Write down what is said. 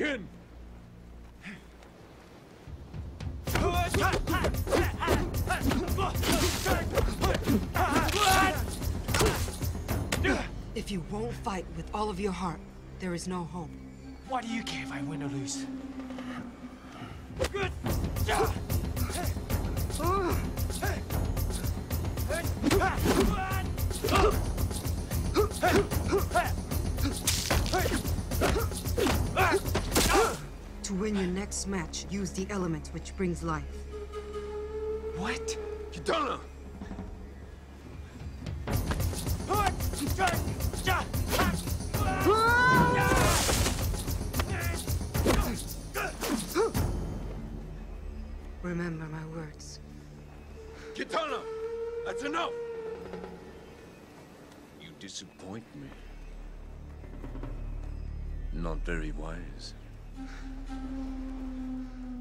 Begin! If you won't fight with all of your heart, there is no hope. Why do you care if I win or lose? To win your next match, use the element which brings life. What? Kitana! Remember my words. Kitana! That's enough! You disappoint me. Not very wise. うん。